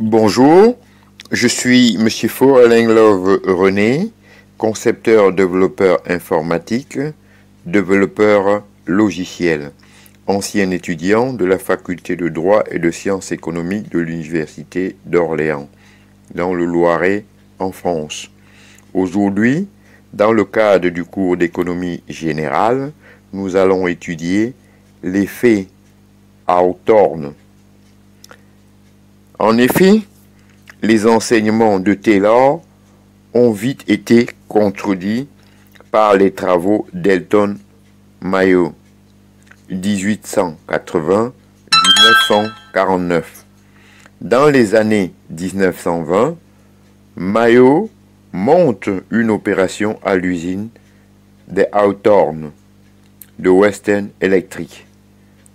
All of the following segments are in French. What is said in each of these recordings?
Bonjour, je suis M. Alain Love René, concepteur développeur informatique, développeur logiciel, ancien étudiant de la faculté de droit et de sciences économiques de l'Université d'Orléans, dans le Loiret, en France. Aujourd'hui, dans le cadre du cours d'économie générale, nous allons étudier l'effet Hawthorne en effet, les enseignements de Taylor ont vite été contredits par les travaux d'Elton Mayo 1880-1949. Dans les années 1920, Mayo monte une opération à l'usine des Hawthorne de Western Electric.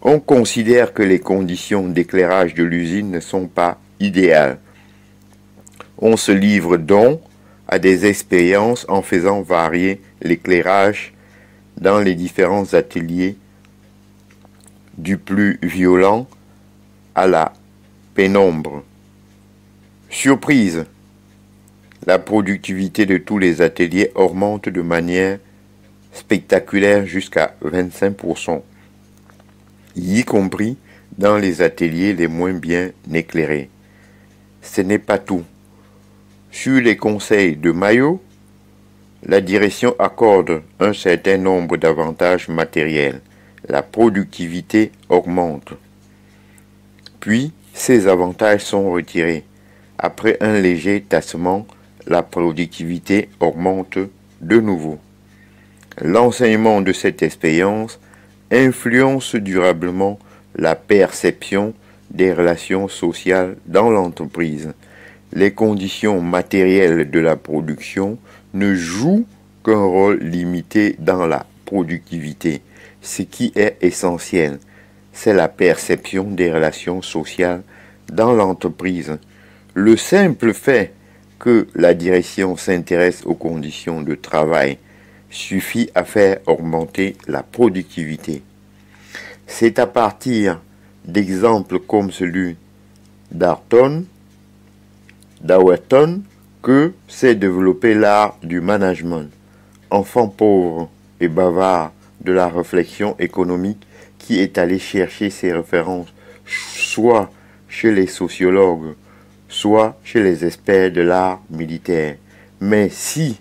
On considère que les conditions d'éclairage de l'usine ne sont pas idéales. On se livre donc à des expériences en faisant varier l'éclairage dans les différents ateliers du plus violent à la pénombre. Surprise, la productivité de tous les ateliers augmente de manière spectaculaire jusqu'à 25% y compris dans les ateliers les moins bien éclairés. Ce n'est pas tout. Sur les conseils de Maillot, la direction accorde un certain nombre d'avantages matériels. La productivité augmente. Puis, ces avantages sont retirés. Après un léger tassement, la productivité augmente de nouveau. L'enseignement de cette expérience influence durablement la perception des relations sociales dans l'entreprise. Les conditions matérielles de la production ne jouent qu'un rôle limité dans la productivité. Ce qui est essentiel, c'est la perception des relations sociales dans l'entreprise. Le simple fait que la direction s'intéresse aux conditions de travail suffit à faire augmenter la productivité. C'est à partir d'exemples comme celui d'Arton, d'Awerton, que s'est développé l'art du management. Enfant pauvre et bavard de la réflexion économique qui est allé chercher ses références soit chez les sociologues, soit chez les experts de l'art militaire. Mais si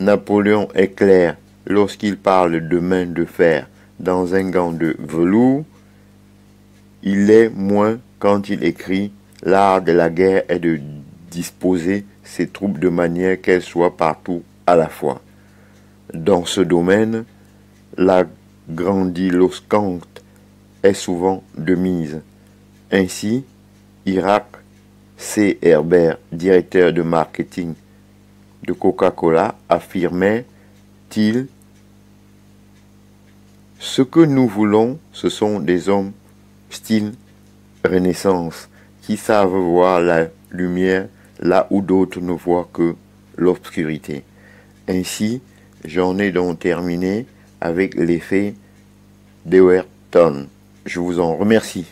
Napoléon est clair lorsqu'il parle de main de fer dans un gant de velours, il est moins quand il écrit L'art de la guerre est de disposer ses troupes de manière qu'elles soient partout à la fois. Dans ce domaine, la grandiloquence est souvent de mise. Ainsi, Irak C. Herbert, directeur de marketing de Coca-Cola affirmait-il Ce que nous voulons, ce sont des hommes style Renaissance qui savent voir la lumière là où d'autres ne voient que l'obscurité. Ainsi, j'en ai donc terminé avec l'effet d'Ewerton. Je vous en remercie.